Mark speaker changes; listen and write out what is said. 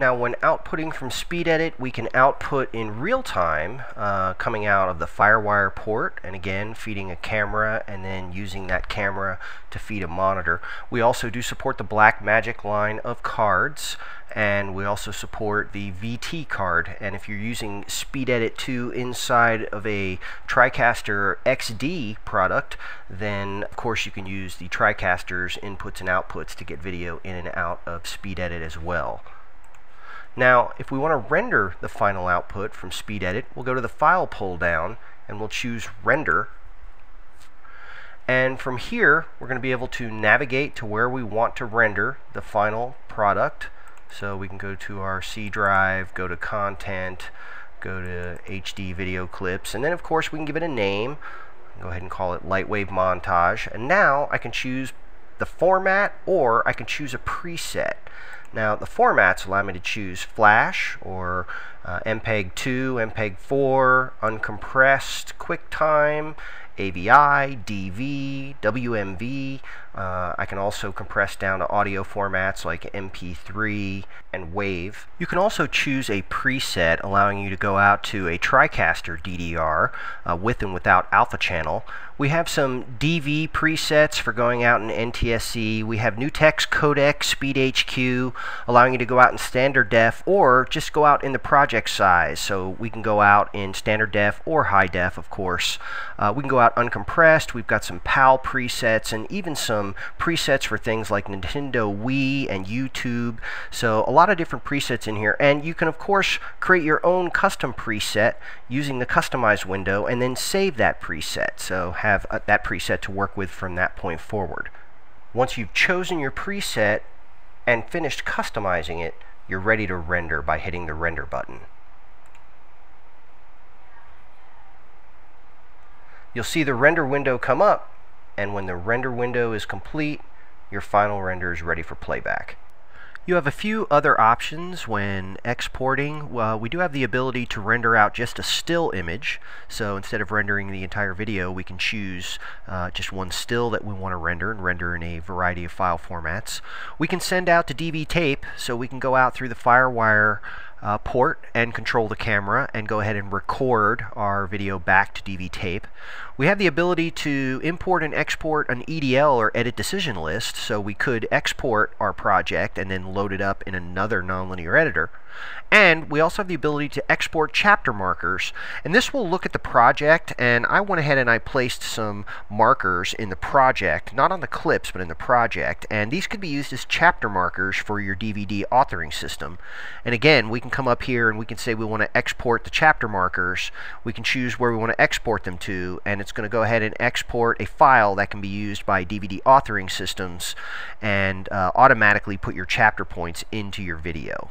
Speaker 1: Now when outputting from SpeedEdit, we can output in real time uh, coming out of the FireWire port and again feeding a camera and then using that camera to feed a monitor. We also do support the Blackmagic line of cards and we also support the VT card and if you're using SpeedEdit 2 inside of a TriCaster XD product then of course you can use the TriCaster's inputs and outputs to get video in and out of SpeedEdit as well. Now, if we want to render the final output from SpeedEdit, we'll go to the File pull down and we'll choose Render. And from here, we're going to be able to navigate to where we want to render the final product. So we can go to our C drive, go to Content, go to HD video clips, and then of course we can give it a name. Go ahead and call it Lightwave Montage. And now I can choose the format or I can choose a preset. Now the formats allow me to choose Flash or uh, MPEG 2, MPEG 4, uncompressed, QuickTime, AVI, DV, WMV. Uh, I can also compress down to audio formats like MP3 and WAV. You can also choose a preset allowing you to go out to a TriCaster DDR uh, with and without alpha channel. We have some DV presets for going out in NTSC. We have NewTek's Codec Speed HQ allowing you to go out in standard def or just go out in the project size. So we can go out in standard def or high def, of course. Uh, we can go out uncompressed. We've got some PAL presets and even some presets for things like Nintendo Wii and YouTube. So a lot of different presets in here. And you can, of course, create your own custom preset using the Customize window and then save that preset. So have uh, that preset to work with from that point forward. Once you've chosen your preset and finished customizing it, you're ready to render by hitting the render button. You'll see the render window come up, and when the render window is complete, your final render is ready for playback. You have a few other options when exporting. Well, we do have the ability to render out just a still image. So instead of rendering the entire video, we can choose uh, just one still that we want to render and render in a variety of file formats. We can send out to DV tape, so we can go out through the FireWire uh, port and control the camera and go ahead and record our video back to DV tape. We have the ability to import and export an EDL or edit decision list so we could export our project and then load it up in another nonlinear editor. And we also have the ability to export chapter markers. And this will look at the project, and I went ahead and I placed some markers in the project, not on the clips, but in the project. And these could be used as chapter markers for your DVD authoring system. And again, we can come up here and we can say we want to export the chapter markers. We can choose where we want to export them to, and it's going to go ahead and export a file that can be used by DVD authoring systems and uh, automatically put your chapter points into your video.